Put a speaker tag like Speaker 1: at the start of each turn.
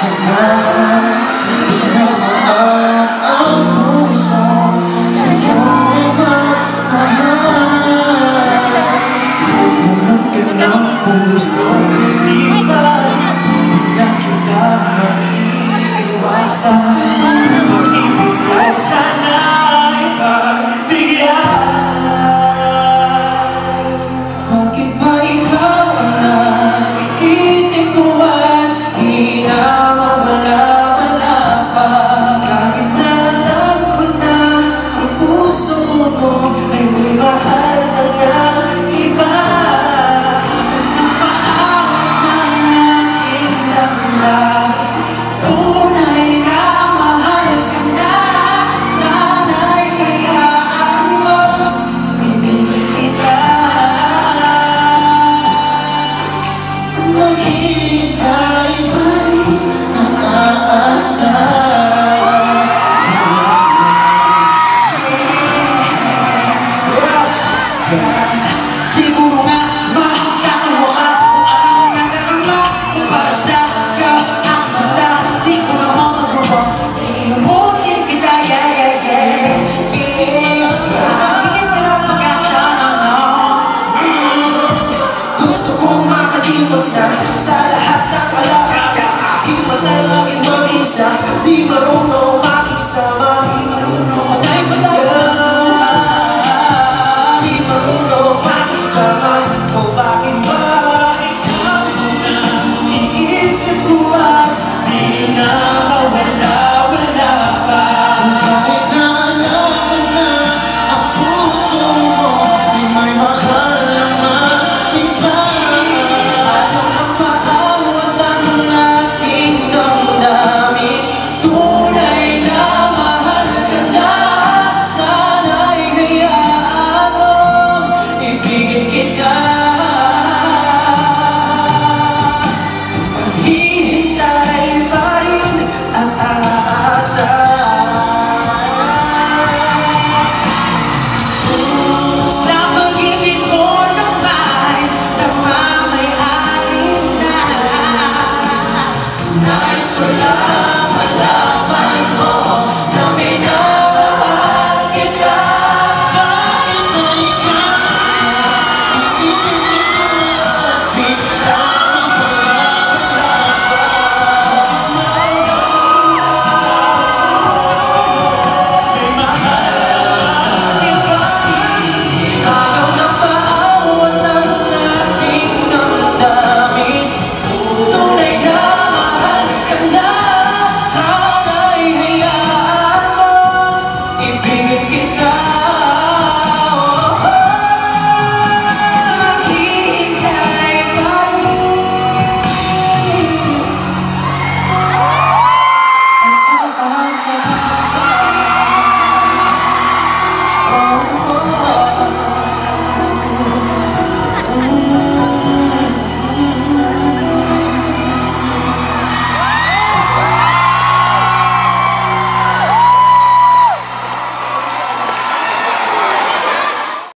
Speaker 1: And I Maghihintay